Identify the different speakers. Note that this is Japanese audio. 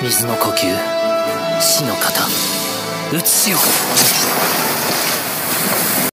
Speaker 1: 水の呼吸。死の型。移しよ。